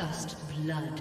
First blood.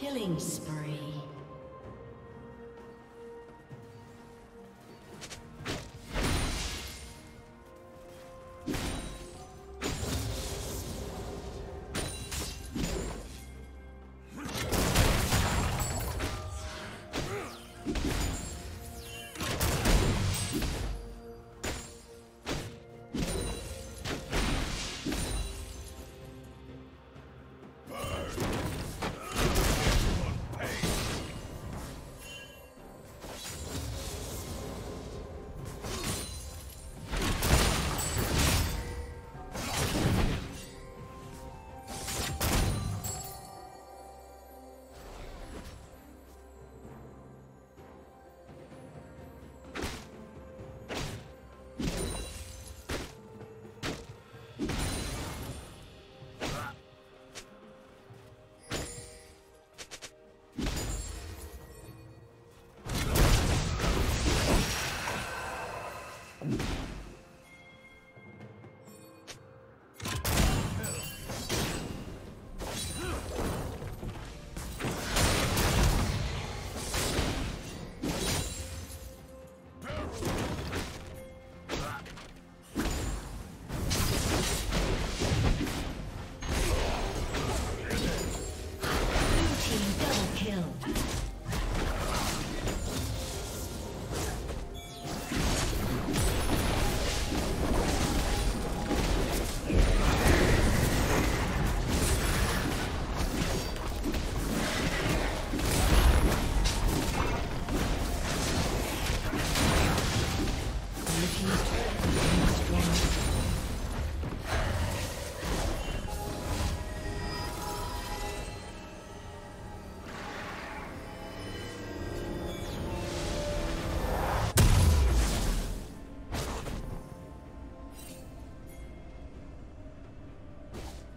Killing spree.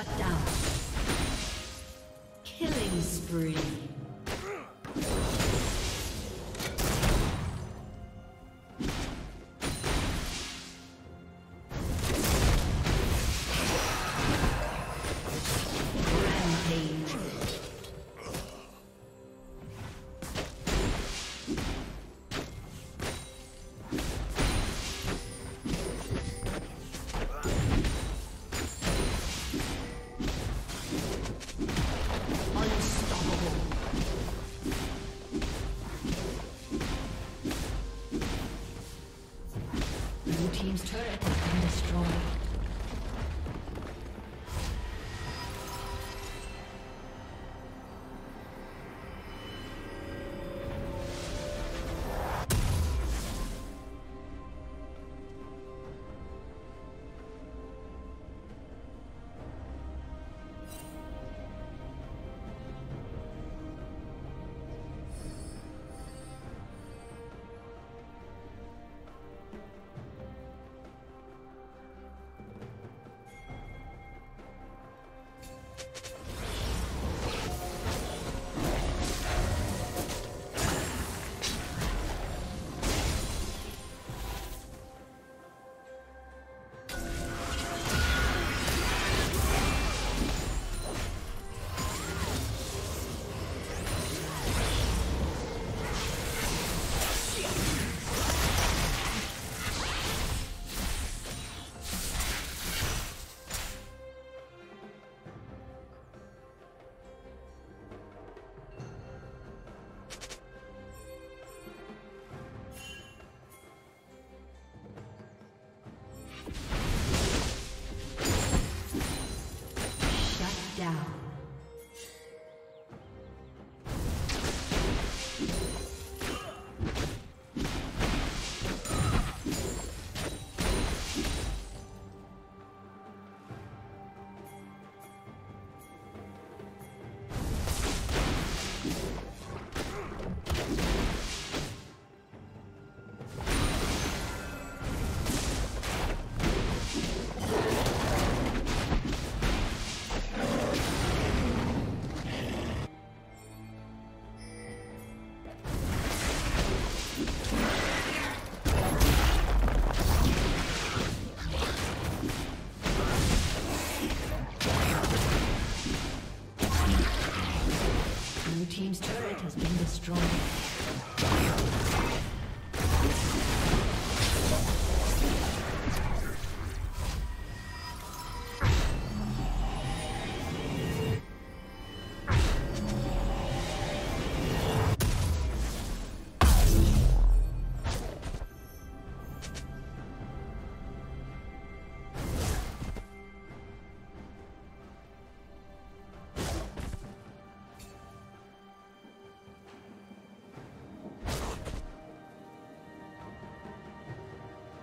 Shut down.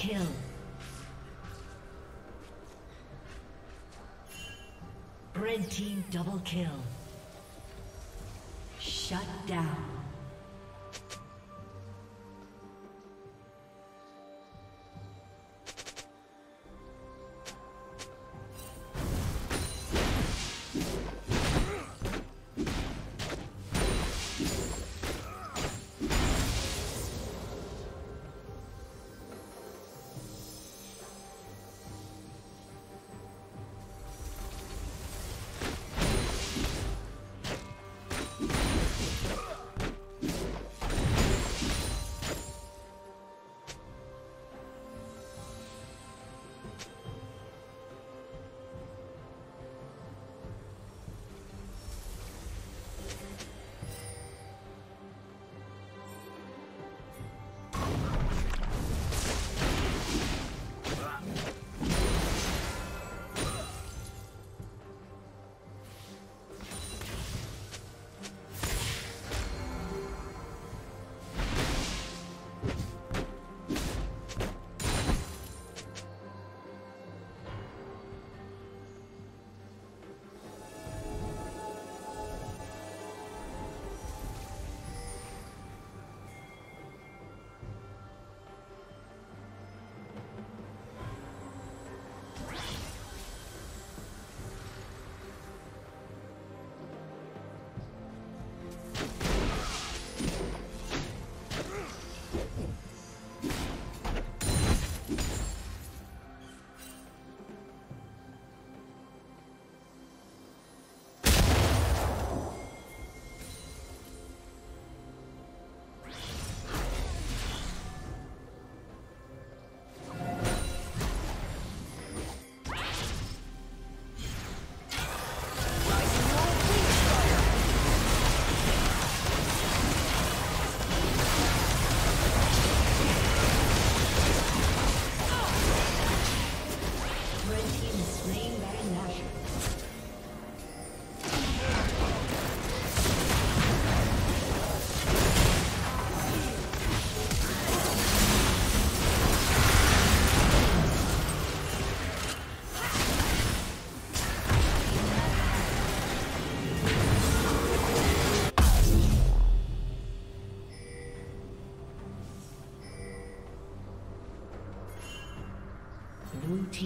Kill. Red team double kill. Shut down.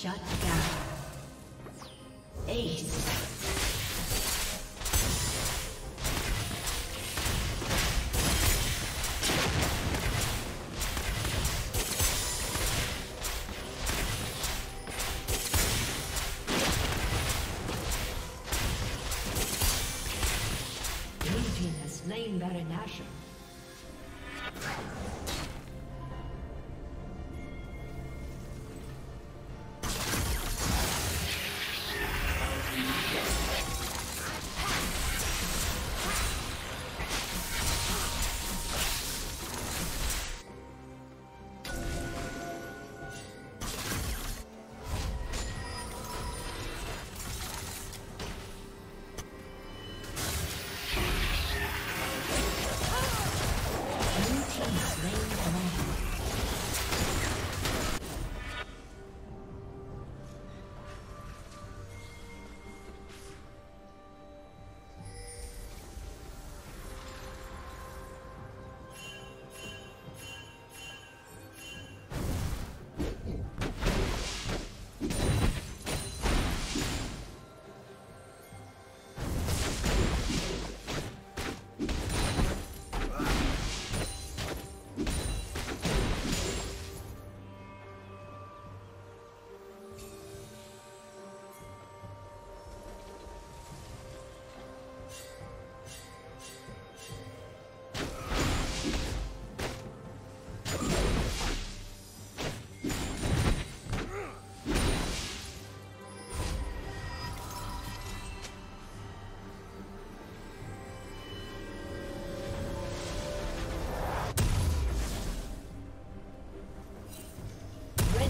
Shut down. Ace.